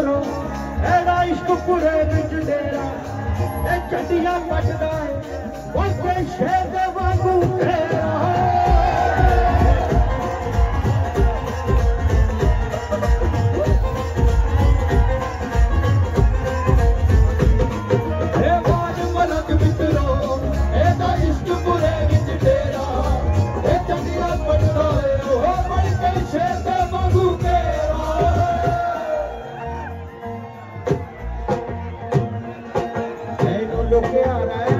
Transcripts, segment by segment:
ਕਰੋ ਇਹਦਾ ਇਸ਼ਕ ਪੂਰੇ ਵਿੱਚ ਡੇਰਾ, ਇਹ ਛੱਡੀਆਂ ਪੱਟਦਾ ਏ, ਉਹ ਕੋਈ ਸ਼ੇਰ ਦੇ ਵਾਂਗੂ bloquear a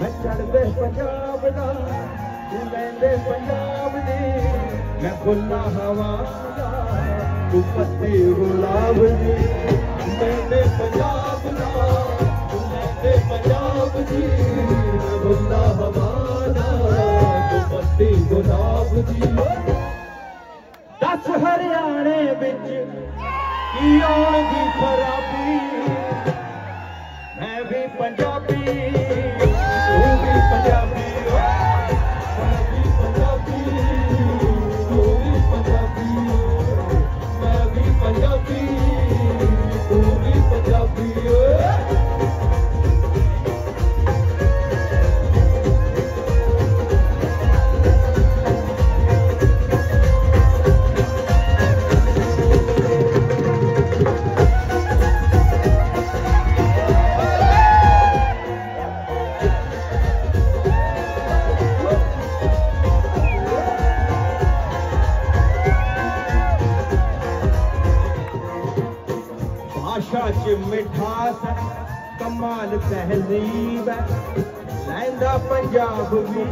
ਮੈਂ ਚੜਦੇ ਪੰਜਾਬ ਦਾ, ਤੂੰ ਲੈਂਦੇ ਪੰਜਾਬ ਦੀ। ਮੈਂ ਖੁੱਲਾ ਹਵਾ ਤੂੰ ਗੁਲਾਬ ਦੀ। ਤੂੰ ਲੈਂਦੇ ਪੰਜਾਬ ਦੀ ਮੈਂ ਹਵਾ ਤੂੰ ਪੱਤੇ ਗੁਲਾਬ ਦੀ। ਦੱਸ ਹਰਿਆਣੇ ਵਿੱਚ ਕੀ ਆਉਣ ਦੀ ਖਰਾਬੀ? ਮੈਂ ਵੀ ਪੰਜਾਬ लहंद पंजाबुना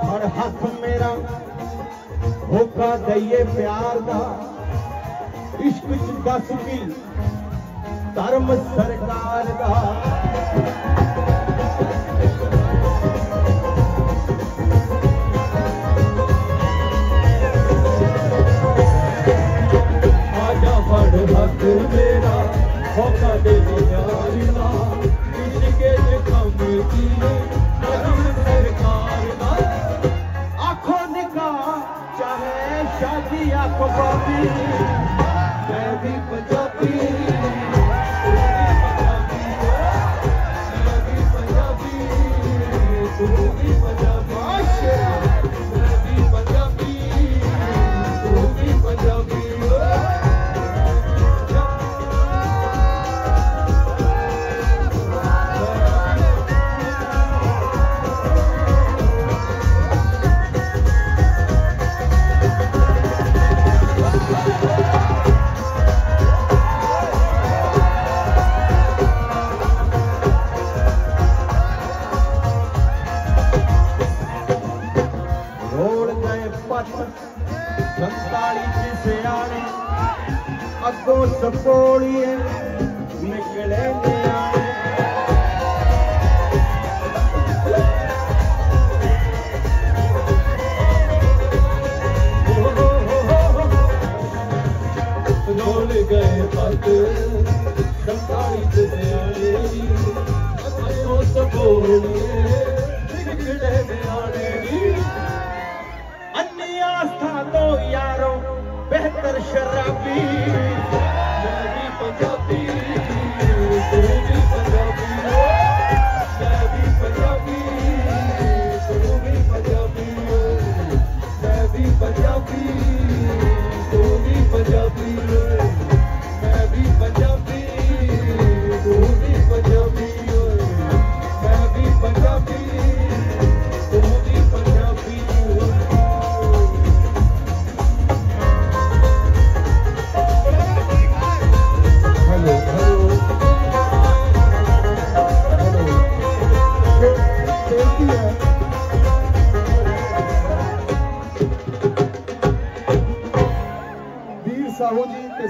ਹੱਥ ਮੇਰਾ ਹੋਕਾ ਦਈਏ ਪਿਆਰ ਦਾ ਇਸ਼ਕ ਚ ਦੱਸ ਕੀ ਧਰਮ ਸਰਕਾਰ ਦਾ ਮੈਂ ਵੀ ਸੰਤਾਲੀ ਚ ਸਿਆਣੇ, ਅੱਗੋਂ ਸਪੋਲੀਏ ਨਿਕਲੇ ਨਿਆਣੇ। ਰੋੜ ਗਏ ਪੱਤ 47 ਚ ਸਿਆਣੇ, ਅੱਗੋਂ ਸਪੋਲੀਏ ਨਿਕਲੇ ਨਿਆਣੇ। बहितर शर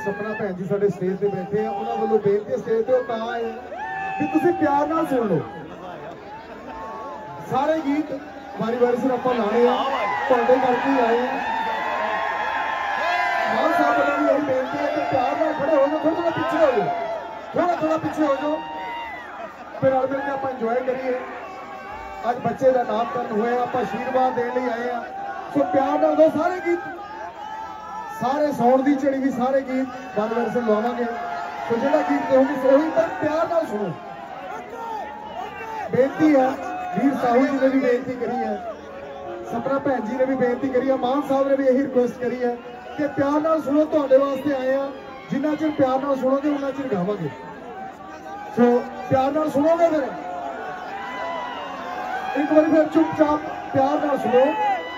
ਸਪਨਾ ਭੈਣ ਜੀ ਸਾਡੇ ਸਟੇਜ ਤੇ ਬੈਠੇ ਆ, ਉਹਨਾਂ ਵੱਲੋਂ ਬੇਨਤੀ ਸਟੇਜ ਤੇ ਉਹ ਤਾਂ ਆਏ ਵੀ ਤੁਸੀਂ ਪਿਆਰ ਨਾਲ ਸੁਣ ਲਓ। ਸਾਰੇ ਗੀਤ ਵਾਰੀ ਵਾਰੀ ਸਿਰ ਆਪਾਂ ਲਾਣੇ ਆ, ਤੁਹਾਡੇ ਕਰਕੇ ਆਏ ਆ। ਮਾਨ ਸਾਹਿਬ ਵੱਲੋਂ ਵੀ ਇਹੀ ਬੇਨਤੀ ਹੈ ਕਿ ਪਿਆਰ ਨਾਲ ਖੜੇ ਹੋ ਜਾਓ ਥੋੜਾ ਥੋੜਾ ਪਿੱਛੇ ਹੋ ਜਾਓ। ਥੋੜਾ ਥੋੜਾ ਪਿੱਛੇ ਹੋ ਜਾਓ। ਫਿਰ ਨਾਲ ਮਿਲ ਕੇ ਆਪਾਂ ਇੰਜੋਏ ਕਰੀਏ। ਅੱਜ ਬੱਚੇ ਦਾ ਨਾਮਕਰਨ ਹੋਇਆ, ਆਪਾਂ ਆਸ਼ੀਰਵਾਦ ਦੇਣ ਲਈ ਆਏ ਆ। ਸੋ ਪਿਆਰ ਨਾਲ ਦੋ ਸਾਰੇ ਗੀਤ ਸਾਰੇ ਸੌਣ ਦੀ ਝੜੀ ਵੀ ਸਾਰੇ ਗੀਤ ਬੰਦ ਵਰਸੇ ਲਵਾਵਾਂਗੇ ਸੋ ਜਿਹੜਾ ਗੀਤ ਕਹੋਗੇ ਉਹੀ ਪਰ ਪਿਆਰ ਨਾਲ ਸੁਣੋ। ਬੇਨਤੀ ਹੈ ਵੀਰ ਸਾਹੂ ਜੀ ਨੇ ਵੀ ਬੇਨਤੀ ਕਰੀ ਹੈ ਸਪਨਾ ਭੈਣ ਜੀ ਨੇ ਵੀ ਬੇਨਤੀ ਕਰੀ ਹੈ ਮਾਨ ਸਾਹਿਬ ਨੇ ਵੀ ਇਹੀ ਰਿਕੁਐਸਟ ਕਰੀ ਹੈ ਕਿ ਪਿਆਰ ਨਾਲ ਸੁਣੋ, ਤੁਹਾਡੇ ਵਾਸਤੇ ਆਏ ਆ। ਜਿੰਨਾ ਚਿਰ ਪਿਆਰ ਨਾਲ ਸੁਣੋਗੇ ਉਹਨਾਂ ਚਿਰ ਗਾਵਾਂਗੇ। ਸੋ, ਪਿਆਰ ਨਾਲ ਸੁਣੋਗੇ ਫਿਰ? ਇੱਕ ਵਾਰੀ ਫਿਰ ਚੁੱਪਚਾਪ ਪਿਆਰ ਨਾਲ ਸੁਣੋ।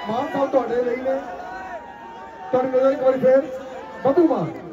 ਮਾਨ ਸਾਹਿਬ ਤੁਹਾਡੇ ਲਈ ਨੇ। ਤੁਹਾਡੀ ਨਜ਼ਰ ਇੱਕ ਵਾਰੀ ਫਿਰ ਬਧੂ ਮਾਨ